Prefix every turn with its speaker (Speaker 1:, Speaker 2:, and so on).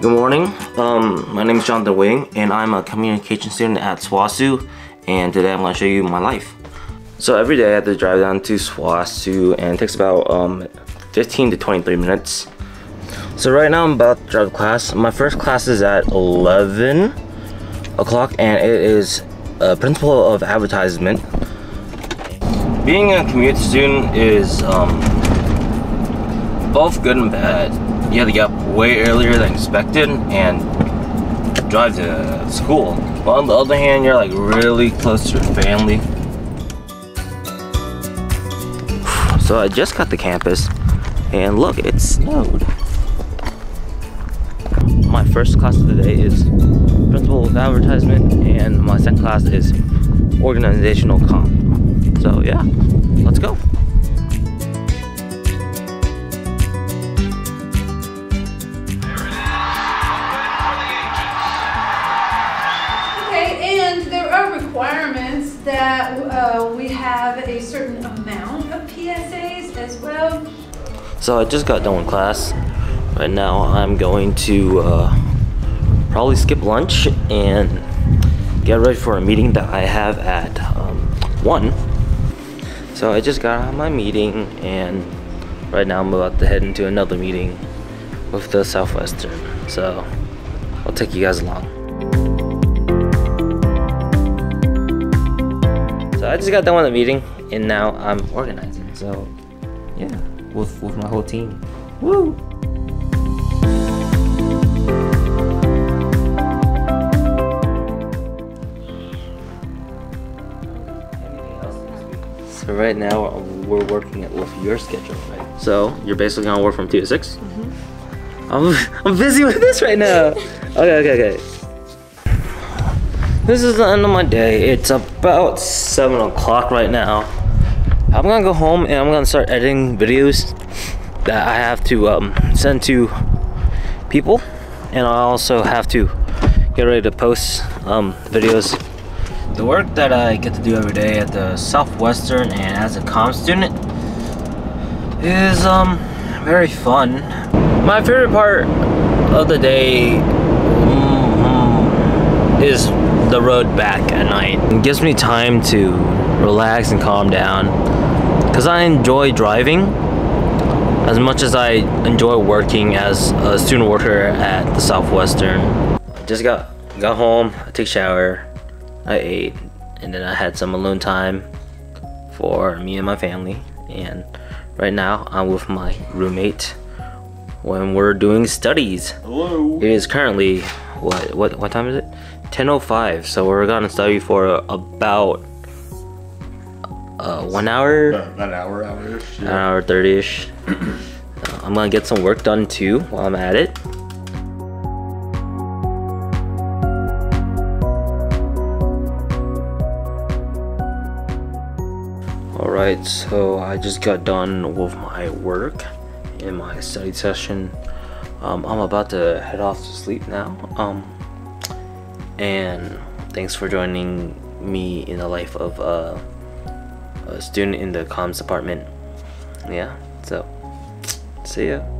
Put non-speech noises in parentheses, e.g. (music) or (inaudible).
Speaker 1: Good morning. Um, my name is Johnathan Nguyen, and I'm a communication student at SWOSU, and today I'm going to show you my life. So every day I have to drive down to SWOSU, and it takes about um, 15 to 23 minutes. So right now I'm about to drive class. My first class is at 11 o'clock, and it is a principle of advertisement. Being a commute student is um, both good and bad you have to get up way earlier than expected and drive to school. But on the other hand, you're like really close to your family. So I just got to campus and look, it snowed. My first class of the day is Principle of Advertisement and my second class is Organizational Comp. So yeah,
Speaker 2: that uh, we have a certain amount of PSAs as well.
Speaker 1: So I just got done with class. Right now I'm going to uh, probably skip lunch and get ready for a meeting that I have at um, 1. So I just got out of my meeting and right now I'm about to head into another meeting with the Southwestern. So I'll take you guys along. I just got done with a meeting and now I'm organizing. So yeah, with, with my whole team. Woo! So right now we're working with your schedule, right? So you're basically gonna work from two to 6 mm -hmm. I'm (laughs) I'm busy with this right now. okay, okay, okay. This is the end of my day. It's about 7 o'clock right now. I'm gonna go home and I'm gonna start editing videos that I have to um, send to people. And I also have to get ready to post um, videos. The work that I get to do every day at the Southwestern and as a comm student is um, very fun. My favorite part of the day mm -hmm, is the road back at night. It gives me time to relax and calm down because I enjoy driving as much as I enjoy working as a student worker at the Southwestern. I just got got home, I took a shower, I ate, and then I had some alone time for me and my family. And right now I'm with my roommate when we're doing studies.
Speaker 3: Hello.
Speaker 1: It is currently what what what time is it? 10.05, so we're gonna study for about uh, one hour?
Speaker 3: Uh, an hour, hour-ish.
Speaker 1: Yeah. An hour 30-ish. uh, (clears throat) I'm gonna get some work done too while I'm at it. Alright, so I just got done with my work in my study session. Um, I'm about to head off to sleep now. Um, and thanks for joining me in the life of uh, a student in the comms department yeah so see ya